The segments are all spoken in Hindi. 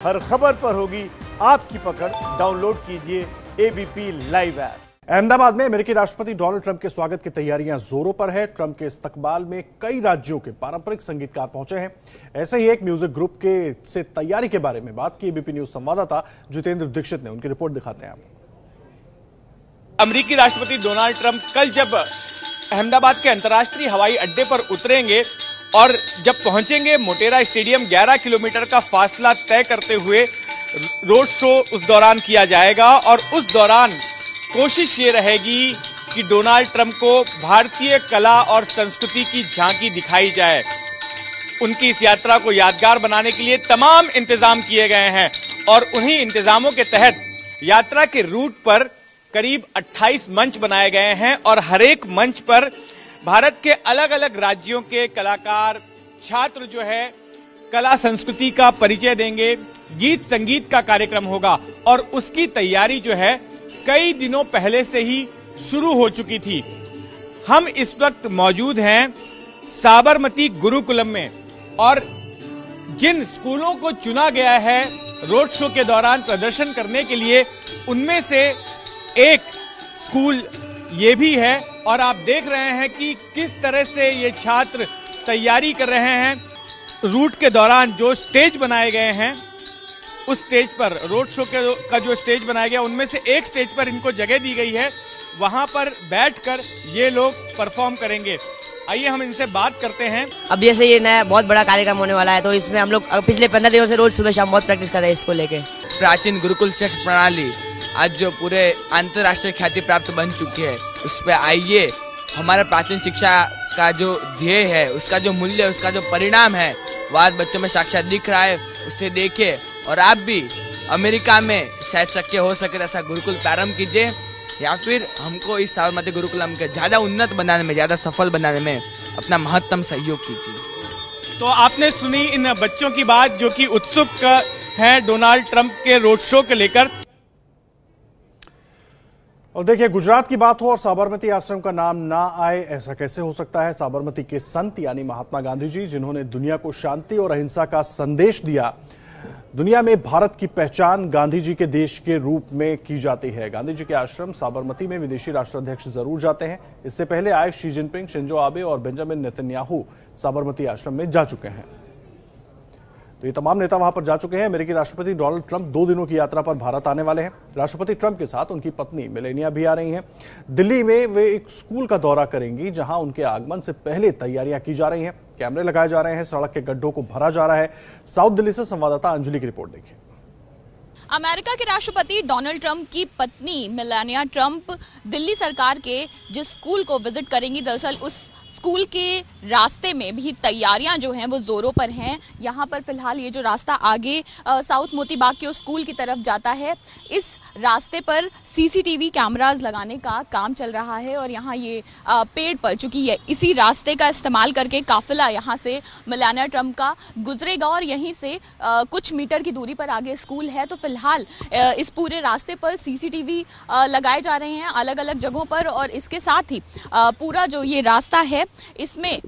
हर खबर पर होगी आपकी पकड़। डाउनलोड कीजिए एबीपी लाइव ऐप अहमदाबाद में अमेरिकी राष्ट्रपति डोनाल्ड ट्रंप के स्वागत की तैयारियाँ जोरों पर है। ट्रंप के इस्तकबाल में कई राज्यों के पारंपरिक संगीतकार पहुँचे हैं। ऐसे ही एक म्यूज़िक ग्रुप के से तैयारी के बारे में बात की एबीपी न्यूज़ संवाददाता जितेंद्र दीक्षित ने। उनकी रिपोर्ट दिखाते हैं आप। अमेरिकी राष्ट्रपति डोनाल्ड ट्रंप कल जब अहमदाबाद के अंतर्राष्ट्रीय हवाई अड्डे पर उतरेंगे और जब पहुँचेंगे मोटेरा स्टेडियम 11 किलोमीटर का फासला तय करते हुए रोड शो उस दौरान किया जाएगा और उस दौरान कोशिश ये रहेगी कि डोनाल्ड ट्रंप को भारतीय कला और संस्कृति की झांकी दिखाई जाए। उनकी इस यात्रा को यादगार बनाने के लिए तमाम इंतज़ाम किए गए हैं और उन्हीं इंतजामों के तहत यात्रा के रूट पर करीब 28 मंच बनाए गए हैं और हरेक मंच पर भारत के अलग अलग राज्यों के कलाकार छात्र जो है, कला संस्कृति का परिचय देंगे, गीत संगीत का कार्यक्रम होगा, और उसकी तैयारी जो है, कई दिनों पहले से ही शुरू हो चुकी थी। हम इस वक्त मौजूद हैं साबरमती गुरुकुलम में, और जिन स्कूलों को चुना गया है रोड शो के दौरान प्रदर्शन करने के लिए, उनमें से एक स्कूल ये भी है और आप देख रहे हैं कि किस तरह से ये छात्र तैयारी कर रहे हैं। रूट के दौरान जो स्टेज बनाए गए हैं उस स्टेज पर रोड शो के का जो स्टेज बनाया गया उनमें से एक स्टेज पर इनको जगह दी गई है। वहाँ पर बैठकर ये लोग परफॉर्म करेंगे। आइए हम इनसे बात करते हैं। अब जैसे ये नया बहुत बड़ा कार्यक्रम होने वाला है तो इसमें हम लोग पिछले पंद्रह दिनों से रोज सुबह शाम बहुत प्रैक्टिस कर रहे हैं इसको लेके। प्राचीन गुरुकुल शिक्षा प्रणाली। आज जो पूरे अंतर्राष्ट्रीय ख्याति प्राप्त बन चुकी है, उस पर आइए, हमारे प्राचीन शिक्षा का जो ध्येय है, उसका जो मूल्य, उसका जो परिणाम है वह आज बच्चों में साक्षात दिख रहा है, उसे देखिए। और आप भी, अमेरिका में शायद शक्य हो सके ऐसा गुरुकुल प्रारंभ कीजिए, या फिर हमको इस साबरमती गुरुकुलम के ज़्यादा उन्नत बनाने में, ज़्यादा सफल बनाने में अपना महत्तम सहयोग कीजिए। तो आपने सुनी इन बच्चों की बात जो कि उत्सुक है डोनाल्ड ट्रंप के रोड शो को लेकर। और देखिए, गुजरात की बात हो और साबरमती आश्रम का नाम ना आए, ऐसा कैसे हो सकता है? साबरमती के संत यानी महात्मा गांधी जी जिन्होंने दुनिया को शांति और अहिंसा का संदेश दिया, दुनिया में भारत की पहचान गांधी जी के देश के रूप में की जाती है। गांधी जी के आश्रम साबरमती में विदेशी राष्ट्राध्यक्ष ज़रूर जाते हैं। इससे पहले आए शी जिनपिंग, शिंजो आबे और बेंजामिन नेतन्याहू साबरमती आश्रम में जा चुके हैं। तो ये तमाम नेता वहाँ पर जा चुके हैं। अमेरिकी राष्ट्रपति डोनाल्ड ट्रंप दो दिनों की यात्रा पर भारत आने वाले हैं। राष्ट्रपति ट्रंप के साथ उनकी पत्नी मिलेनिया भी आ रही हैं। दिल्ली में वे एक स्कूल का दौरा करेंगी, जहाँ उनके आगमन से पहले तैयारियाँ की जा रही हैं। कैमरे लगाए जा रहे हैं। सड़क के गड्ढों को भरा जा रहा है। साउथ दिल्ली से संवाददाता अंजलि की रिपोर्ट देखिए। अमेरिका के राष्ट्रपति डोनाल्ड ट्रंप की पत्नी मिलानिया ट्रंप दिल्ली सरकार के जिस स्कूल को विज़िट करेंगी, दरअसल उस स्कूल के रास्ते में भी तैयारियाँ जो हैं, वो जोरों पर हैं। यहाँ पर फ़िलहाल ये जो रास्ता आगे साउथ मोतीबाग के स्कूल की तरफ़ जाता है। इस रास्ते पर सीसीटीवी कैमराज लगाने का काम चल रहा है और यहाँ ये पेड़ पर चुकी है। इसी रास्ते का इस्तेमाल करके काफिला यहाँ से मलाना ट्रंप का गुजरेगा और यहीं से कुछ मीटर की दूरी पर आगे स्कूल है। तो फ़िलहाल इस पूरे रास्ते पर सीसीटीवी लगाए जा रहे हैं अलग अलग जगहों पर और इसके साथ ही पूरा जो ये रास्ता है, इसमें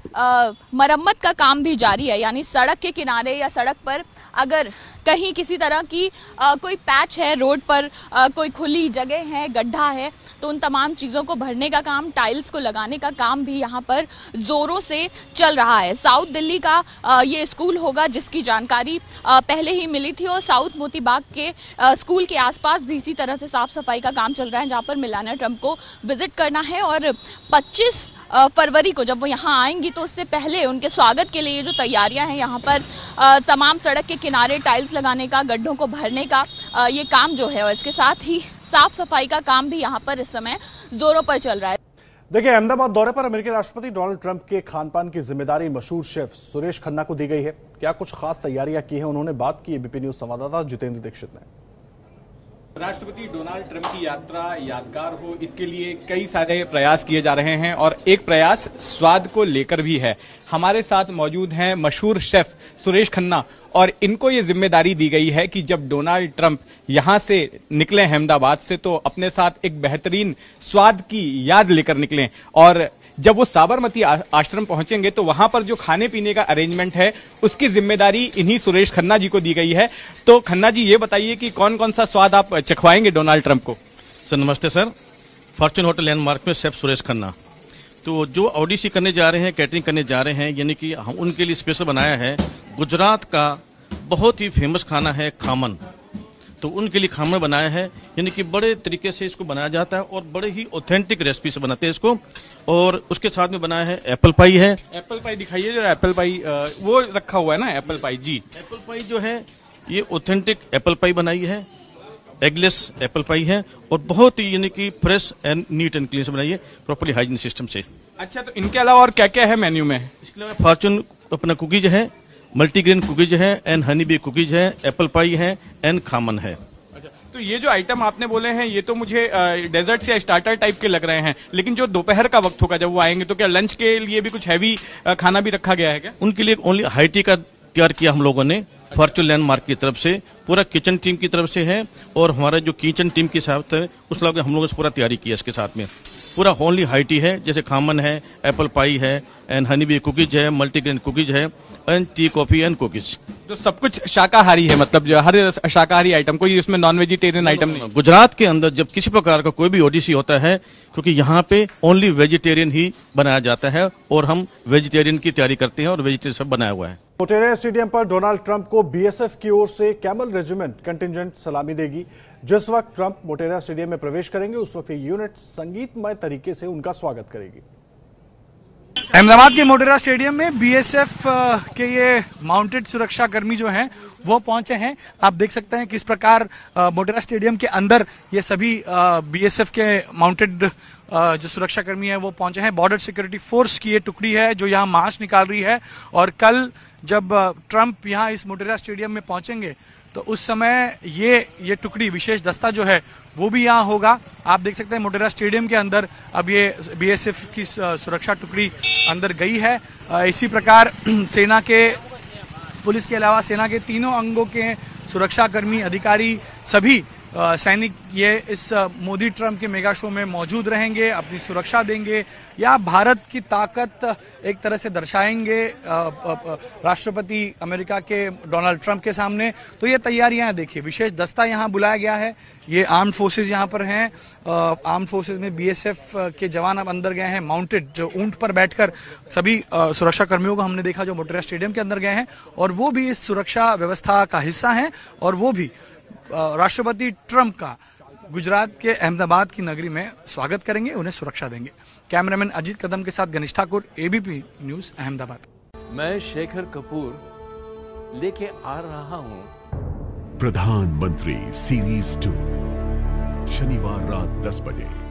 मरम्मत का काम भी जारी है। यानी सड़क के किनारे या सड़क पर अगर कहीं किसी तरह की आ, कोई पैच है रोड पर आ, कोई खुली जगह है गड्ढा है तो उन तमाम चीज़ों को भरने का काम टाइल्स को लगाने का काम भी यहाँ पर जोरों से चल रहा है। साउथ दिल्ली का आ, ये स्कूल होगा जिसकी जानकारी आ, पहले ही मिली थी और साउथ मोती बाग के आ, स्कूल के आसपास भी इसी तरह से साफ़ सफ़ाई का काम चल रहा है जहाँ पर मिलाना ट्रंप को विज़िट करना है और पच्चीस फरवरी को जब वो यहाँ आएँगी तो उससे पहले उनके स्वागत के लिए जो तैयारियाँ हैं यहाँ पर तमाम सड़क के किनारे टाइल्स लगाने का, गड्ढों को भरने का ये काम जो है और इसके साथ ही साफ़ सफ़ाई का काम भी यहाँ पर इस समय जोरों पर चल रहा है। देखिए, अहमदाबाद दौरे पर अमेरिकी राष्ट्रपति डोनाल्ड ट्रंप के खान पान की ज़िम्मेदारी मशहूर शेफ सुरेश खन्ना को दी गई है। क्या कुछ खास तैयारियाँ की हैं? उन्होंने बात की बीपी न्यूज़ संवाददाता जितेंद्र दीक्षित ने। राष्ट्रपति डोनाल्ड ट्रंप की यात्रा यादगार हो, इसके लिए कई सारे प्रयास किए जा रहे हैं और एक प्रयास स्वाद को लेकर भी है। हमारे साथ मौजूद हैं मशहूर शेफ सुरेश खन्ना और इनको ये ज़िम्मेदारी दी गई है कि जब डोनाल्ड ट्रंप यहाँ से निकले अहमदाबाद से तो अपने साथ एक बेहतरीन स्वाद की याद लेकर निकलें और जब वो साबरमती आश्रम पहुँचेंगे तो वहाँ पर जो खाने पीने का अरेंजमेंट है, उसकी ज़िम्मेदारी इन्हीं सुरेश खन्ना जी को दी गई है। तो खन्ना जी, ये बताइए कि कौन कौन सा स्वाद आप चखवाएँगे डोनाल्ड ट्रंप को? सर, नमस्ते सर। फॉर्चून होटल लैंडमार्क में सेफ़ सुरेश खन्ना। तो जो ऑडिसी करने जा रहे हैं कैटरिंग करने जा रहे हैं, यानी कि हम उनके लिए स्पेशल बनाया है, गुजरात का बहुत ही फ़ेमस खाना है खामन। तो उनके लिए खामन बनाया है। यानी कि बड़े तरीके से इसको बनाया जाता है और बड़े ही ऑथेंटिक रेसिपी से बनाते हैं इसको। और उसके साथ में बनाया है एप्पल पाई है। एप्पल पाई दिखाइए जो एप्पल पाई वो रखा हुआ है ना एप्पल पाई जी। एप्पल पाई जो है ये ऑथेंटिक एप्पल पाई बनाई है। एगलेस एप्पल पाई है और बहुत ही यानी कि fresh and neat and clean से बनाई है प्रॉपरली हाइजीन सिस्टम से। अच्छा तो इनके अलावा और क्या क्या है मेन्यू में? इसके अलावा फॉर्चून अपना कुकीज है मल्टीग्रेन कुकीज है एंड हनी बी कुकीज है एप्पल पाई है एंड खामन है। तो ये जो आइटम आपने बोले हैं ये तो मुझे डेजर्ट या स्टार्टर टाइप के लग रहे हैं। लेकिन जो दोपहर का वक्त होगा जब वो आएँगे तो क्या लंच के लिए भी कुछ हैवी खाना भी रखा गया है क्या? उनके लिए ओनली हाईटी का तैयार किया हम लोगों ने फॉर्चून लैंडमार्क की तरफ़ से पूरा किचन टीम की तरफ़ से है और हमारा जो किचन टीम के साथ है उस लोग हम लोगों ने पूरा तैयारी किया इसके साथ में। पूरा ओनली हाईटी है जैसे खामन है एप्पल पाई है एंड हनी बी कुकीज है मल्टीग्रेन कुकीज है and tea coffee and cookies तो सब कुछ शाकाहारी है मतलब जो हर शाकाहारी आइटम कोई इसमें नॉन वेजिटेरियन आइटम नहीं। गुजरात के अंदर जब किसी प्रकार का कोई भी ओडीसी होता है क्योंकि यहाँ पे ओनली वेजिटेरियन ही बनाया जाता है और हम वेजिटेरियन की तैयारी करते हैं और वेजिटेरियन सब बनाया हुआ है। मोटेरा स्टेडियम पर डोनाल्ड ट्रंप को बीएसएफ की ओर से कैमल रेजिमेंट कंटिजेंट सलामी देगी। जिस वक्त ट्रंप मोटेरा स्टेडियम में प्रवेश करेंगे उस वक्त ये यूनिट संगीतमय तरीके से उनका स्वागत करेगी। अहमदाबाद के मोटेरा स्टेडियम में बीएसएफ के ये माउंटेड सुरक्षा कर्मी जो हैं, वो पहुँचे हैं। आप देख सकते हैं किस प्रकार मोटेरा स्टेडियम के अंदर ये सभी बीएसएफ के माउंटेड जो सुरक्षा कर्मी है वो पहुँचे हैं। बॉर्डर सिक्योरिटी फोर्स की ये टुकड़ी है जो यहाँ मार्च निकाल रही है और कल जब ट्रंप यहाँ इस मोटेरा स्टेडियम में पहुँचेंगे तो उस समय ये ये टुकड़ी, विशेष दस्ता जो है, वो भी यहाँ होगा। आप देख सकते हैं मोटेरा स्टेडियम के अंदर अब ये बीएसएफ की सुरक्षा टुकड़ी अंदर गई है। इसी प्रकार सेना के, पुलिस के अलावा सेना के तीनों अंगों के सुरक्षा कर्मी अधिकारी सभी सैनिक ये इस मोदी ट्रंप के मेगा शो में मौजूद रहेंगे, अपनी सुरक्षा देंगे, या भारत की ताकत एक तरह से दर्शाएँगे राष्ट्रपति अमेरिका के, डोनाल्ड ट्रंप के सामने। तो ये तैयारियाँ देखिए, विशेष दस्ता यहाँ बुलाया गया है। ये आर्म फोर्सेज यहाँ पर हैं। आर्म फोर्सेज में बीएसएफ के जवान अब अंदर गए हैं, माउंटेड, जो ऊँट पर बैठकर सभी सुरक्षा कर्मियों को हमने देखा, जो मोटेरा स्टेडियम के अंदर गए हैं। और वो भी इस सुरक्षा व्यवस्था का हिस्सा हैं, और वो भी राष्ट्रपति ट्रंप का गुजरात के अहमदाबाद की नगरी में स्वागत करेंगे उन्हें सुरक्षा देंगे। कैमरामैन अजीत कदम के साथ गणेश ठाकुर एबीपी न्यूज़ अहमदाबाद। मैं शेखर कपूर लेके आ रहा हूँ। प्रधानमंत्री सीरीज़ टू। शनिवार रात 10 बजे।